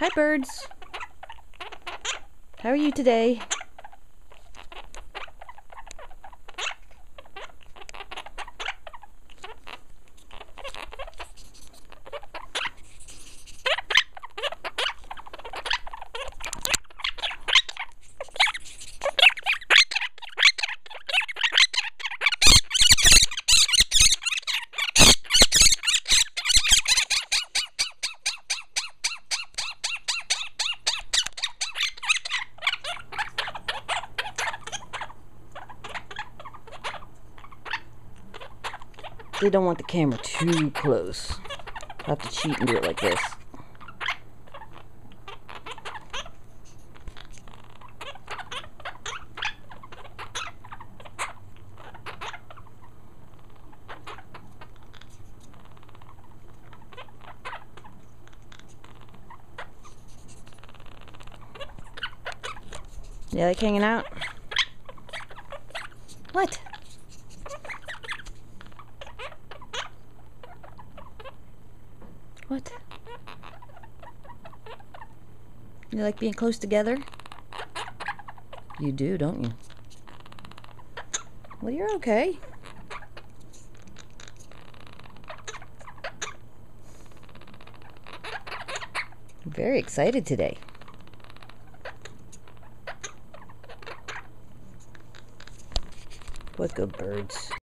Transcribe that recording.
Hi, birds. How are you today? They don't want the camera too close. I'll have to cheat and do it like this. You like hanging out? What? What? You like being close together? You do, don't you? Well, you're okay. I'm Very excited today. What good birds.